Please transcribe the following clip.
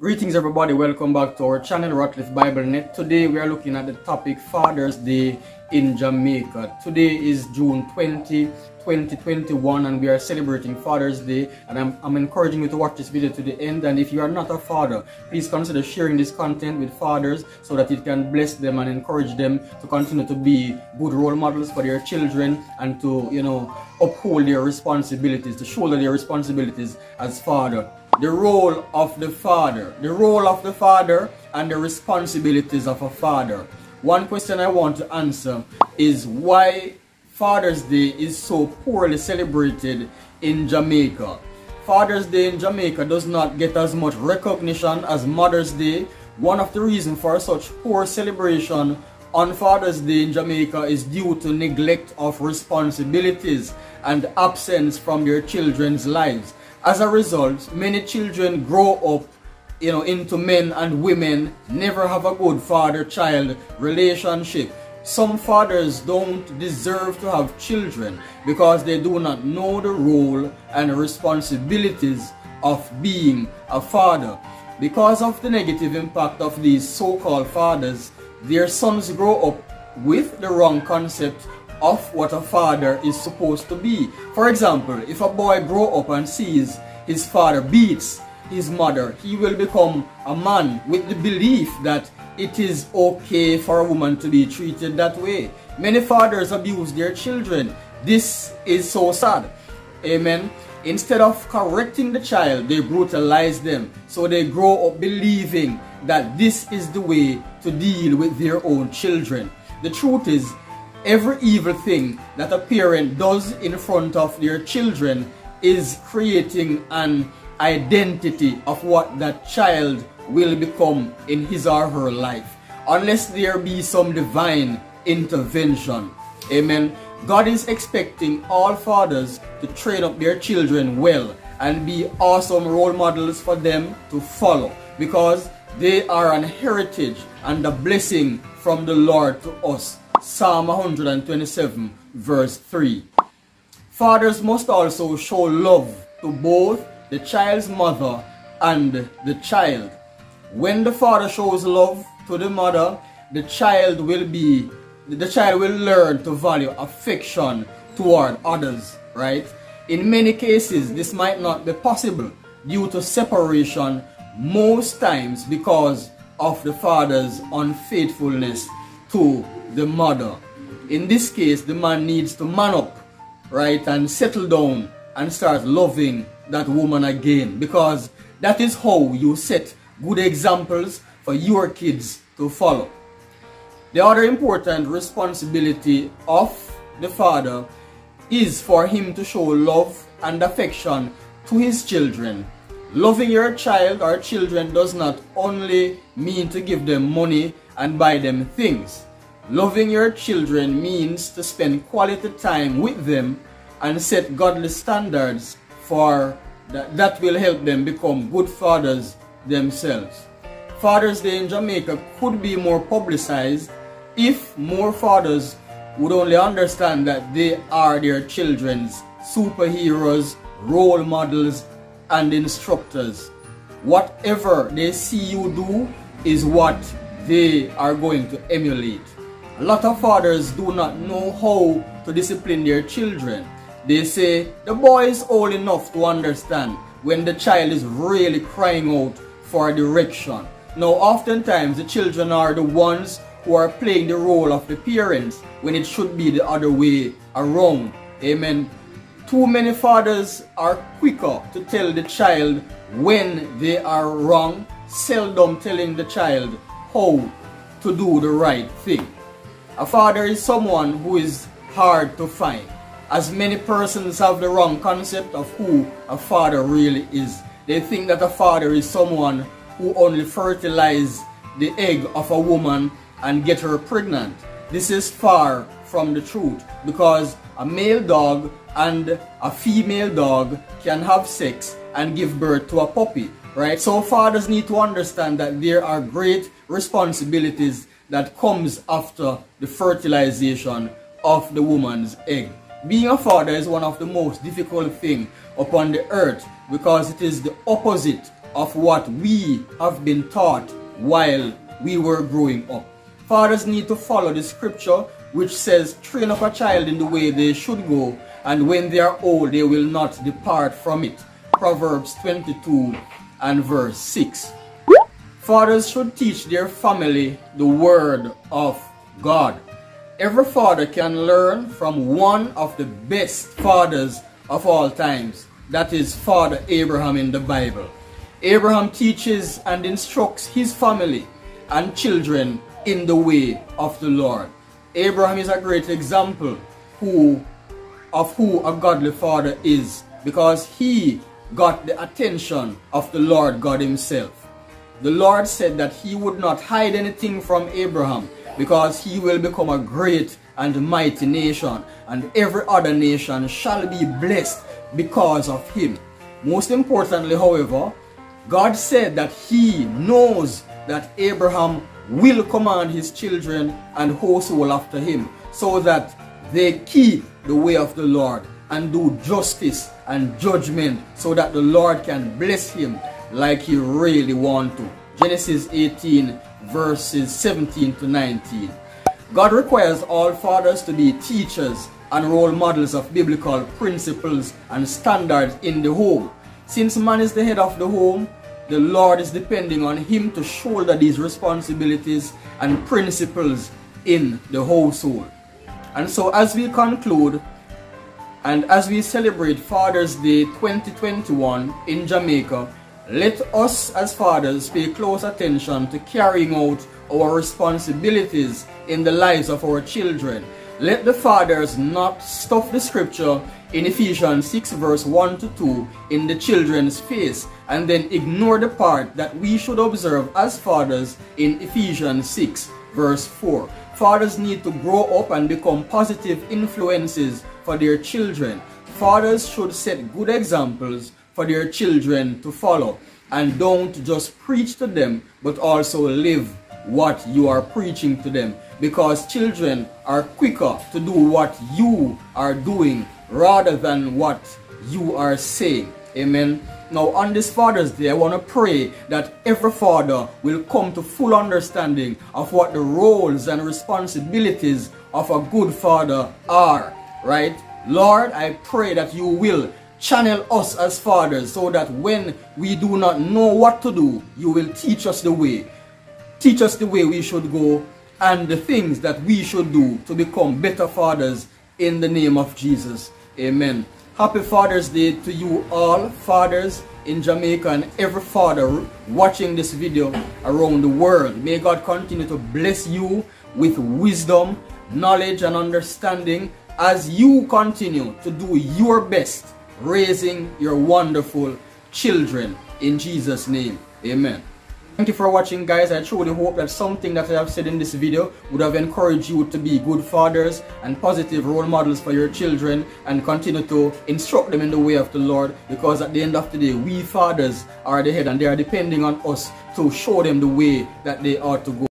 Greetings everybody, welcome back to our channel Rodcliffe Bible Net. Today we are looking at the topic Father's Day in Jamaica. Today is June 20, 2021 and we are celebrating Father's Day and I'm, I'm encouraging you to watch this video to the end and if you are not a father, please consider sharing this content with fathers so that it can bless them and encourage them to continue to be good role models for their children and to, you know, uphold their responsibilities, to shoulder their responsibilities as father the role of the father, the role of the father and the responsibilities of a father. One question I want to answer is why Father's Day is so poorly celebrated in Jamaica. Father's Day in Jamaica does not get as much recognition as Mother's Day. One of the reasons for such poor celebration on Father's Day in Jamaica is due to neglect of responsibilities and absence from their children's lives. As a result, many children grow up you know, into men and women, never have a good father-child relationship. Some fathers don't deserve to have children because they do not know the role and responsibilities of being a father. Because of the negative impact of these so-called fathers, their sons grow up with the wrong concept of what a father is supposed to be. For example, if a boy grow up and sees his father beats his mother, he will become a man with the belief that it is okay for a woman to be treated that way. Many fathers abuse their children. This is so sad. Amen. Instead of correcting the child, they brutalize them. So they grow up believing that this is the way to deal with their own children. The truth is, Every evil thing that a parent does in front of their children is creating an identity of what that child will become in his or her life. Unless there be some divine intervention. Amen. God is expecting all fathers to train up their children well and be awesome role models for them to follow because they are an heritage and a blessing from the Lord to us. Psalm 127 verse 3. Fathers must also show love to both the child's mother and the child. When the father shows love to the mother, the child will be the child will learn to value affection toward others, right? In many cases, this might not be possible due to separation most times because of the father's unfaithfulness to the mother. In this case, the man needs to man up, right, and settle down and start loving that woman again because that is how you set good examples for your kids to follow. The other important responsibility of the father is for him to show love and affection to his children. Loving your child or children does not only mean to give them money and buy them things. Loving your children means to spend quality time with them and set godly standards for that, that will help them become good fathers themselves. Father's Day in Jamaica could be more publicized if more fathers would only understand that they are their children's superheroes, role models, and instructors. Whatever they see you do is what they are going to emulate. A lot of fathers do not know how to discipline their children. They say the boy is old enough to understand when the child is really crying out for direction. Now, oftentimes the children are the ones who are playing the role of the parents when it should be the other way around. Amen. Too many fathers are quicker to tell the child when they are wrong, seldom telling the child how to do the right thing. A father is someone who is hard to find, as many persons have the wrong concept of who a father really is. They think that a father is someone who only fertilizes the egg of a woman and get her pregnant. This is far from the truth because a male dog and a female dog can have sex and give birth to a puppy, right? So fathers need to understand that there are great responsibilities that comes after the fertilization of the woman's egg. Being a father is one of the most difficult things upon the earth because it is the opposite of what we have been taught while we were growing up. Fathers need to follow the scripture which says, Train up a child in the way they should go, and when they are old, they will not depart from it. Proverbs 22 and verse 6. Fathers should teach their family the word of God. Every father can learn from one of the best fathers of all times. That is Father Abraham in the Bible. Abraham teaches and instructs his family and children in the way of the Lord. Abraham is a great example who, of who a godly father is because he got the attention of the Lord God himself. The Lord said that he would not hide anything from Abraham because he will become a great and mighty nation, and every other nation shall be blessed because of him. Most importantly, however, God said that he knows that Abraham will command his children and household after him so that they keep the way of the Lord and do justice and judgment so that the Lord can bless him like he really want to. Genesis 18 verses 17 to 19. God requires all fathers to be teachers and role models of biblical principles and standards in the home. Since man is the head of the home, the Lord is depending on him to shoulder these responsibilities and principles in the household. And so as we conclude and as we celebrate Father's Day 2021 in Jamaica, let us as fathers pay close attention to carrying out our responsibilities in the lives of our children. Let the fathers not stuff the scripture in Ephesians 6 verse 1 to 2 in the children's face and then ignore the part that we should observe as fathers in Ephesians 6 verse 4. Fathers need to grow up and become positive influences for their children. Fathers should set good examples for their children to follow. And don't just preach to them, but also live what you are preaching to them. Because children are quicker to do what you are doing rather than what you are saying. Amen. Now, on this Father's Day, I want to pray that every father will come to full understanding of what the roles and responsibilities of a good father are. Right? Lord, I pray that you will channel us as fathers so that when we do not know what to do, you will teach us the way. Teach us the way we should go and the things that we should do to become better fathers in the name of Jesus. Amen. Happy Father's Day to you all, fathers in Jamaica and every father watching this video around the world. May God continue to bless you with wisdom, knowledge and understanding as you continue to do your best raising your wonderful children in Jesus name. Amen. Thank you for watching guys. I truly hope that something that i have said in this video would have encouraged you to be good fathers and positive role models for your children and continue to instruct them in the way of the lord because at the end of the day we fathers are the head and they are depending on us to show them the way that they ought to go